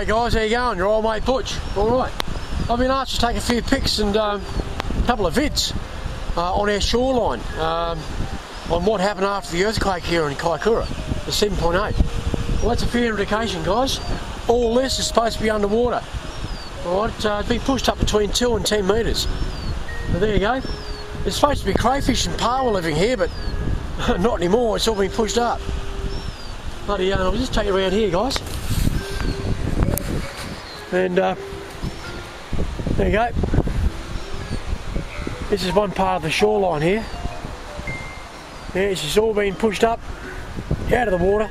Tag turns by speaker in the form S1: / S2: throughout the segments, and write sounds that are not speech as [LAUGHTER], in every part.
S1: G'day guys, how you going? Your old mate Butch. Alright. I've been asked to take a few pics and um, a couple of vids uh, on our shoreline um, on what happened after the earthquake here in Kaikoura, the 7.8. Well that's a fair indication guys. All this is supposed to be underwater. Alright, uh, it's been pushed up between 2 and 10 metres. But there you go. It's supposed to be crayfish and paua living here but [LAUGHS] not anymore, it's all been pushed up. Bloody hell, I'll just take you around here guys and uh, there you go. This is one part of the shoreline here. Yeah, this has all been pushed up out of the water.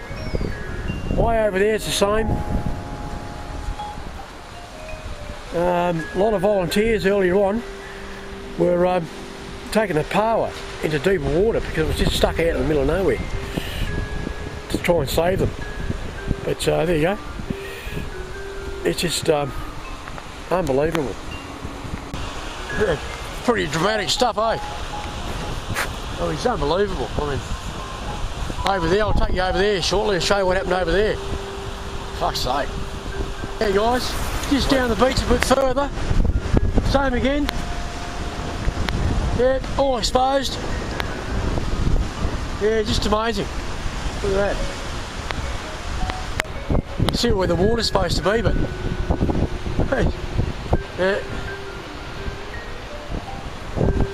S1: Way over there it's the same. Um, a lot of volunteers earlier on were um, taking the paua into deeper water because it was just stuck out in the middle of nowhere to try and save them. But uh, there you go it's just um, unbelievable. Pretty dramatic stuff, eh? Oh, it's unbelievable. I mean, over there, I'll take you over there shortly to show you what happened over there. Fuck's sake. Hey guys, just down the beach a bit further. Same again. Yeah, all exposed. Yeah, just amazing. Look at that see where the water's supposed to be, but yeah,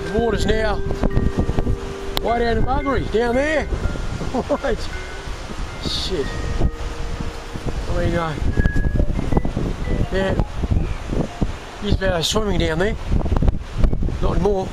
S1: the water's now way down the buggery, down there. [LAUGHS] right. Shit. I mean, uh, yeah, he's about swimming down there. Not more.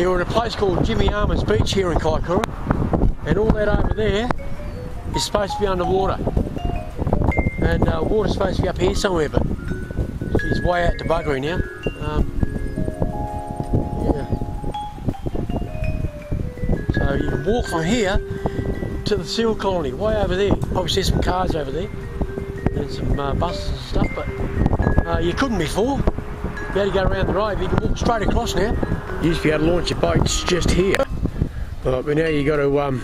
S1: You're in a place called Jimmy Armer's Beach here in Kaikoura and all that over there is supposed to be underwater. And uh, water's supposed to be up here somewhere but she's way out to buggery now. Um, yeah. so you can walk from here to the seal colony way over there. Obviously some cars over there and some uh, buses and stuff but uh, you couldn't before to go around the road you can walk straight across now you used to be able to launch your boats just here. but now you got to um,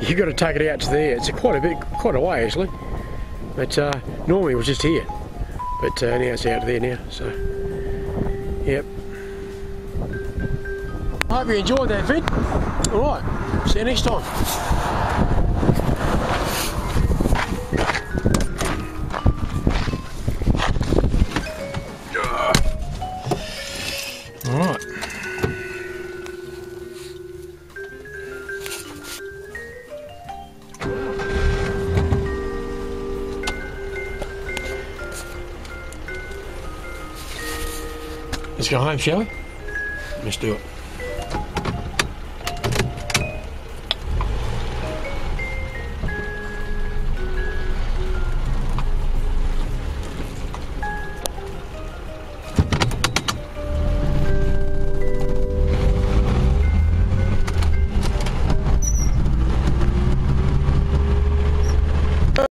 S1: you got to take it out to there. It's quite a bit, quite a way actually. But uh, normally it was just here, but uh, now it's out there now. So, yep. I hope you enjoyed that vid. All right. See you next time. Let's go home, shall we? Let's do it.